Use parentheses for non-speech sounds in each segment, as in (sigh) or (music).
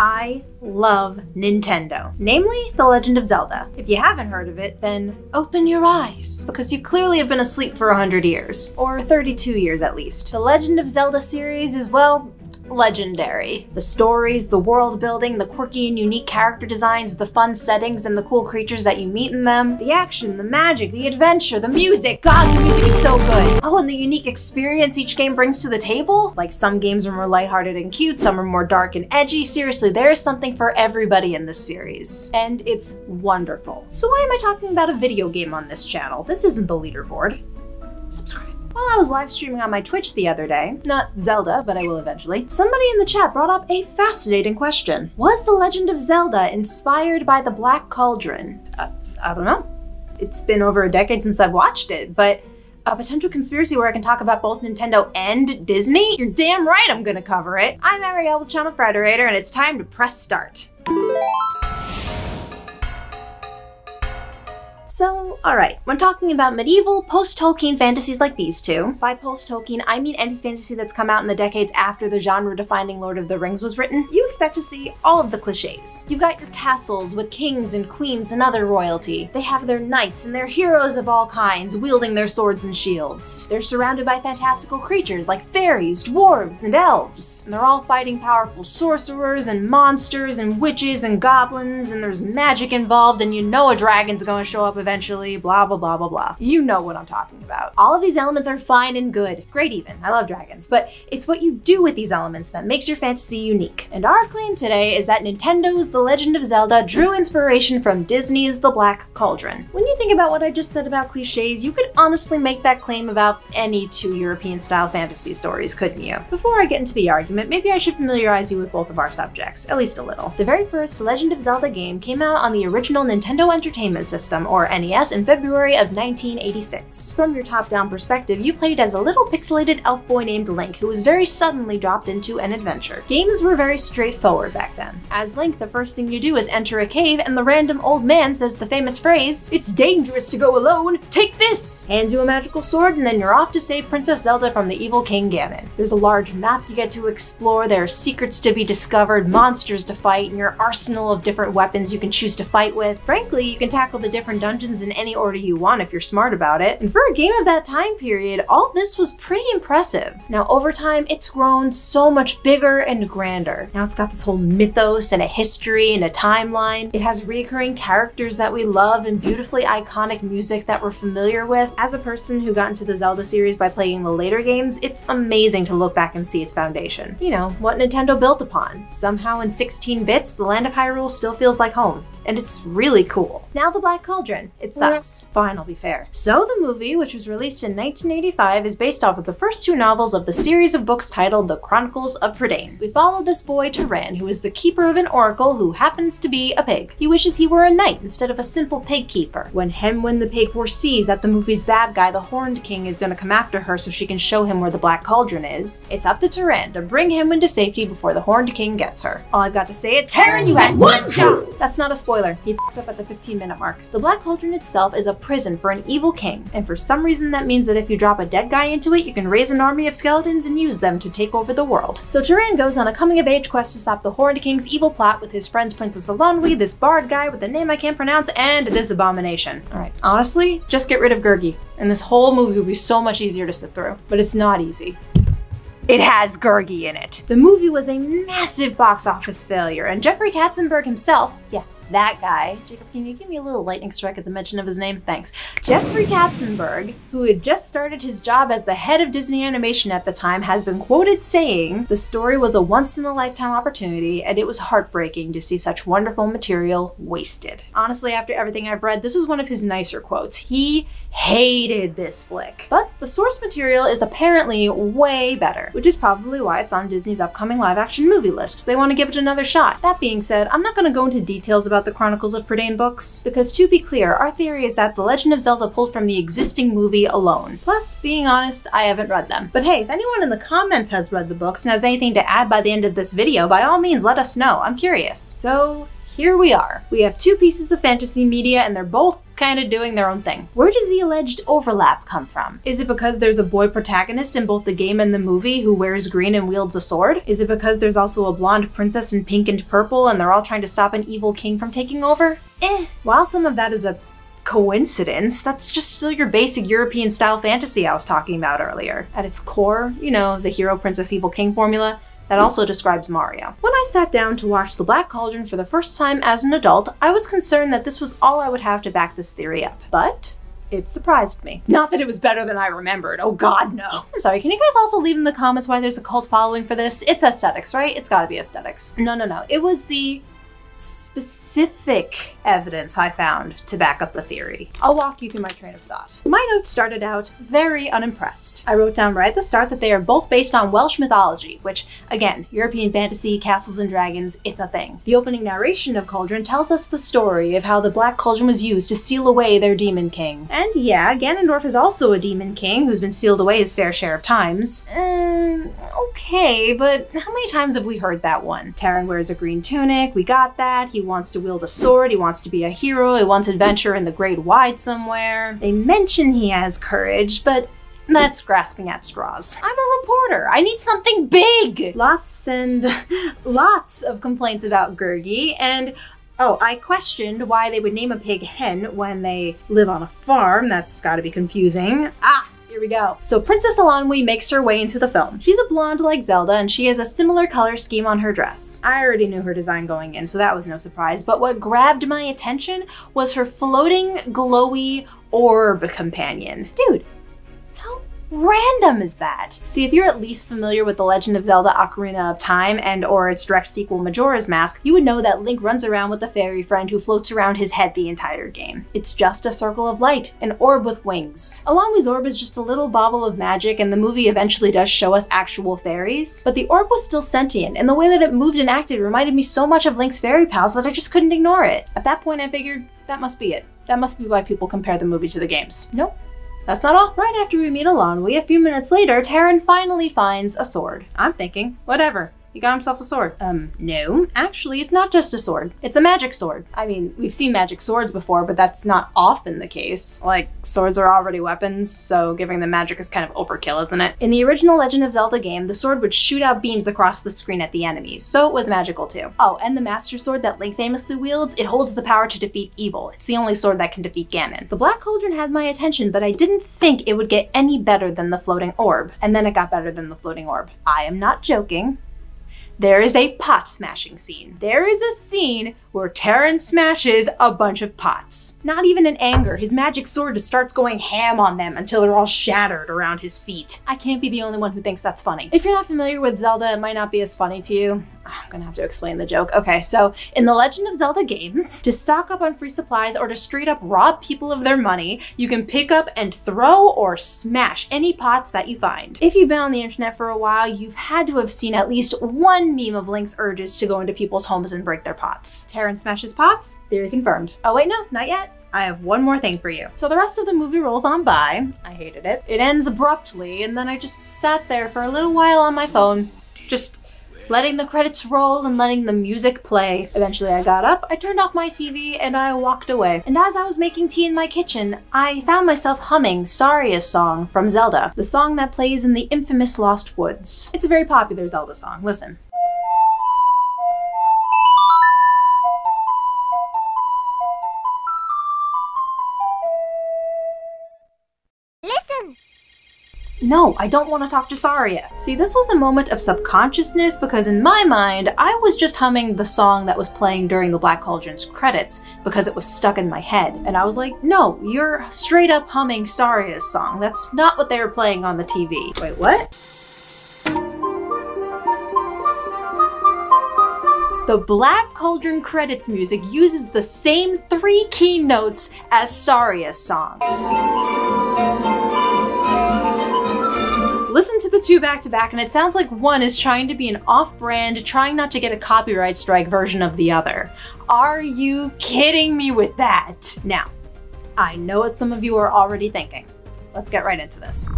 I love Nintendo, namely The Legend of Zelda. If you haven't heard of it, then open your eyes, because you clearly have been asleep for 100 years, or 32 years at least. The Legend of Zelda series is, well, legendary. The stories, the world building, the quirky and unique character designs, the fun settings, and the cool creatures that you meet in them, the action, the magic, the adventure, the music. God, the music is so good. Oh, and the unique experience each game brings to the table. Like some games are more lighthearted and cute, some are more dark and edgy. Seriously, there is something for everybody in this series. And it's wonderful. So why am I talking about a video game on this channel? This isn't the leaderboard. Subscribe. While I was live streaming on my Twitch the other day, not Zelda, but I will eventually, somebody in the chat brought up a fascinating question. Was The Legend of Zelda inspired by the Black Cauldron? Uh, I don't know. It's been over a decade since I've watched it, but a potential conspiracy where I can talk about both Nintendo and Disney? You're damn right I'm gonna cover it. I'm Arielle with Channel Frederator, and it's time to press start. So, alright, when talking about medieval, post-Tolkien fantasies like these two, by post-Tolkien, I mean any fantasy that's come out in the decades after the genre-defining Lord of the Rings was written, you expect to see all of the cliches. You've got your castles with kings and queens and other royalty. They have their knights and their heroes of all kinds wielding their swords and shields. They're surrounded by fantastical creatures like fairies, dwarves, and elves. And they're all fighting powerful sorcerers and monsters and witches and goblins, and there's magic involved, and you know a dragon's gonna show up eventually, blah, blah, blah, blah, blah. You know what I'm talking about. All of these elements are fine and good. Great even. I love dragons. But it's what you do with these elements that makes your fantasy unique. And our claim today is that Nintendo's The Legend of Zelda drew inspiration from Disney's The Black Cauldron. When you think about what I just said about cliches, you could honestly make that claim about any two European style fantasy stories, couldn't you? Before I get into the argument, maybe I should familiarize you with both of our subjects, at least a little. The very first Legend of Zelda game came out on the original Nintendo Entertainment System, or NES in February of 1986. From your top-down perspective, you played as a little pixelated elf boy named Link who was very suddenly dropped into an adventure. Games were very straightforward back then. As Link, the first thing you do is enter a cave and the random old man says the famous phrase, It's dangerous to go alone, take this! Hands you a magical sword and then you're off to save Princess Zelda from the evil King Ganon. There's a large map you get to explore, there are secrets to be discovered, monsters to fight, and your arsenal of different weapons you can choose to fight with. Frankly, you can tackle the different dungeons in any order you want if you're smart about it. And for a game of that time period, all this was pretty impressive. Now over time, it's grown so much bigger and grander. Now it's got this whole mythos and a history and a timeline. It has recurring characters that we love and beautifully iconic music that we're familiar with. As a person who got into the Zelda series by playing the later games, it's amazing to look back and see its foundation. You know, what Nintendo built upon. Somehow in 16 bits, the land of Hyrule still feels like home and it's really cool. Now the Black Cauldron. It sucks. Fine, I'll be fair. So the movie, which was released in 1985, is based off of the first two novels of the series of books titled The Chronicles of Prydain. We follow this boy, Taran, who is the keeper of an oracle who happens to be a pig. He wishes he were a knight instead of a simple pig keeper. When Hen-Wen the pig foresees that the movie's bad guy, the Horned King, is going to come after her so she can show him where the Black Cauldron is, it's up to Taran to bring Hen-Wen to safety before the Horned King gets her. All I've got to say is, Taran, you had one job! That's not a spoiler. He up at the 15 minute mark. The Black Cauldron itself is a prison for an evil king, and for some reason that means that if you drop a dead guy into it, you can raise an army of skeletons and use them to take over the world. So Taran goes on a coming of age quest to stop the Horned King's evil plot with his friends Princess Eilonwy, this bard guy with a name I can't pronounce, and this abomination. Alright, honestly, just get rid of Gurgi, and this whole movie would be so much easier to sit through. But it's not easy. It has Gurgi in it. The movie was a massive box office failure, and Jeffrey Katzenberg himself, yeah, that guy, Jacob, can you give me a little lightning strike at the mention of his name? Thanks. Jeffrey Katzenberg, who had just started his job as the head of Disney Animation at the time, has been quoted saying, The story was a once in a lifetime opportunity, and it was heartbreaking to see such wonderful material wasted. Honestly, after everything I've read, this is one of his nicer quotes. He hated this flick. But the source material is apparently way better, which is probably why it's on Disney's upcoming live action movie list. They want to give it another shot. That being said, I'm not going to go into details about the Chronicles of Prydain books, because to be clear, our theory is that The Legend of Zelda pulled from the existing movie alone. Plus, being honest, I haven't read them. But hey, if anyone in the comments has read the books and has anything to add by the end of this video, by all means let us know. I'm curious. So here we are. We have two pieces of fantasy media and they're both kind of doing their own thing. Where does the alleged overlap come from? Is it because there's a boy protagonist in both the game and the movie who wears green and wields a sword? Is it because there's also a blonde princess in pink and purple and they're all trying to stop an evil king from taking over? Eh. While some of that is a coincidence, that's just still your basic European style fantasy I was talking about earlier. At its core, you know, the hero, princess, evil king formula, that also describes Mario. When I sat down to watch The Black Cauldron for the first time as an adult, I was concerned that this was all I would have to back this theory up. But it surprised me. Not that it was better than I remembered. Oh god, no. I'm sorry, can you guys also leave in the comments why there's a cult following for this? It's aesthetics, right? It's gotta be aesthetics. No, no, no. It was the specific evidence I found to back up the theory. I'll walk you through my train of thought. My notes started out very unimpressed. I wrote down right at the start that they are both based on Welsh mythology, which, again, European fantasy, castles and dragons, it's a thing. The opening narration of Cauldron tells us the story of how the Black Cauldron was used to seal away their demon king. And yeah, Ganondorf is also a demon king who's been sealed away his fair share of times. Um, okay, but how many times have we heard that one? Taran wears a green tunic, we got that He wants to wield a sword. He wants to be a hero. He wants adventure in the great wide somewhere. They mention he has courage, but that's grasping at straws. I'm a reporter. I need something big. Lots and (laughs) lots of complaints about Gurgi and Oh, I questioned why they would name a pig hen when they live on a farm. That's gotta be confusing. Ah, here we go. So Princess Eilonwy makes her way into the film. She's a blonde like Zelda and she has a similar color scheme on her dress. I already knew her design going in, so that was no surprise, but what grabbed my attention was her floating, glowy orb companion. Dude, random is that? See, if you're at least familiar with The Legend of Zelda Ocarina of Time and or its direct sequel Majora's Mask, you would know that Link runs around with a fairy friend who floats around his head the entire game. It's just a circle of light, an orb with wings. Eilonwy's orb is just a little bauble of magic and the movie eventually does show us actual fairies, but the orb was still sentient and the way that it moved and acted reminded me so much of Link's fairy pals that I just couldn't ignore it. At that point I figured, that must be it. That must be why people compare the movie to the games. Nope. That's not all. Right after we meet Eilonwy, a few minutes later, Taran finally finds a sword. I'm thinking, whatever. He got himself a sword. Um, no. Actually, it's not just a sword. It's a magic sword. I mean, we've seen magic swords before, but that's not often the case. Like, swords are already weapons, so giving them magic is kind of overkill, isn't it? In the original Legend of Zelda game, the sword would shoot out beams across the screen at the enemies, so it was magical too. Oh, and the Master Sword that Link famously wields, it holds the power to defeat evil. It's the only sword that can defeat Ganon. The Black Cauldron had my attention, but I didn't think it would get any better than the floating orb. And then it got better than the floating orb. I am not joking there is a pot smashing scene. There is a scene where Taran smashes a bunch of pots. Not even in anger, his magic sword just starts going ham on them until they're all shattered around his feet. I can't be the only one who thinks that's funny. If you're not familiar with Zelda, it might not be as funny to you. Ah, I'm gonna have to explain the joke. Okay, so in the Legend of Zelda games, to stock up on free supplies or to straight up rob people of their money, you can pick up and throw or smash any pots that you find. If you've been on the internet for a while, you've had to have seen at least one meme of Link's urges to go into people's homes and break their pots. Taran smashes pots? Theory confirmed. Oh wait, no, not yet. I have one more thing for you. So the rest of the movie rolls on by. I hated it. It ends abruptly, and then I just sat there for a little while on my phone, just letting the credits roll and letting the music play. Eventually I got up, I turned off my TV, and I walked away. And as I was making tea in my kitchen, I found myself humming Saria's song from Zelda, the song that plays in the infamous Lost Woods. It's a very popular Zelda song, listen. No, I don't want to talk to Saria. See, this was a moment of subconsciousness because in my mind, I was just humming the song that was playing during the Black Cauldron's credits because it was stuck in my head. And I was like, no, you're straight up humming Saria's song. That's not what they were playing on the TV. Wait, what? The Black Cauldron credits music uses the same three key notes as Saria's song. Listen to the two back to back, and it sounds like one is trying to be an off brand, trying not to get a copyright strike version of the other. Are you kidding me with that? Now, I know what some of you are already thinking. Let's get right into this.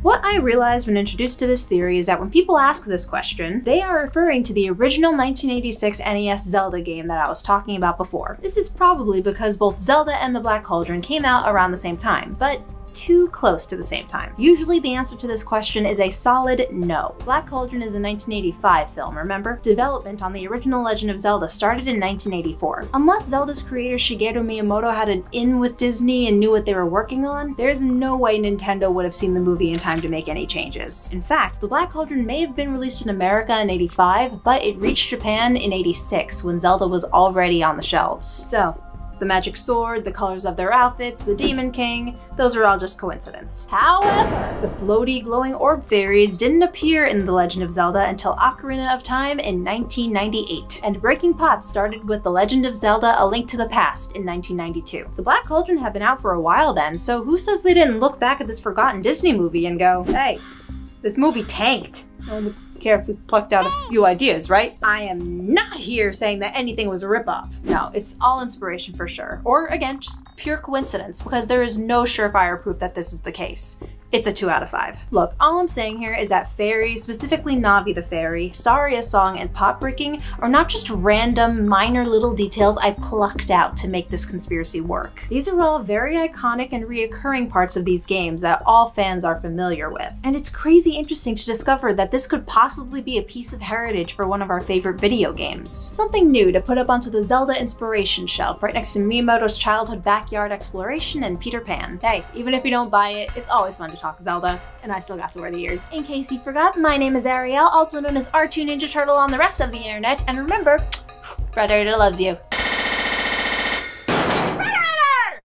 What I realized when introduced to this theory is that when people ask this question, they are referring to the original 1986 NES Zelda game that I was talking about before. This is probably because both Zelda and the Black Cauldron came out around the same time, but too close to the same time? Usually the answer to this question is a solid no. Black Cauldron is a 1985 film, remember? Development on the original Legend of Zelda started in 1984. Unless Zelda's creator Shigeru Miyamoto had an in with Disney and knew what they were working on, there's no way Nintendo would have seen the movie in time to make any changes. In fact, The Black Cauldron may have been released in America in 85, but it reached Japan in 86 when Zelda was already on the shelves. So, the magic sword, the colors of their outfits, the Demon King, those are all just coincidence. However, the floaty glowing orb fairies didn't appear in The Legend of Zelda until Ocarina of Time in 1998, and Breaking Pots started with The Legend of Zelda A Link to the Past in 1992. The Black Cauldron had been out for a while then, so who says they didn't look back at this forgotten Disney movie and go, hey, this movie tanked care if we plucked out a few ideas, right? I am not here saying that anything was a ripoff. No, it's all inspiration for sure. Or again, just pure coincidence because there is no surefire proof that this is the case it's a 2 out of 5. Look, all I'm saying here is that fairies, specifically Navi the fairy, Saria song, and pot bricking are not just random, minor little details I plucked out to make this conspiracy work. These are all very iconic and reoccurring parts of these games that all fans are familiar with. And it's crazy interesting to discover that this could possibly be a piece of heritage for one of our favorite video games. Something new to put up onto the Zelda inspiration shelf right next to Miyamoto's childhood backyard exploration and Peter Pan. Hey, even if you don't buy it, it's always fun to talk Zelda, and I still got to wear the ears. In case you forgot, my name is Arielle, also known as R2 Ninja Turtle on the rest of the internet, and remember, Frederator loves you.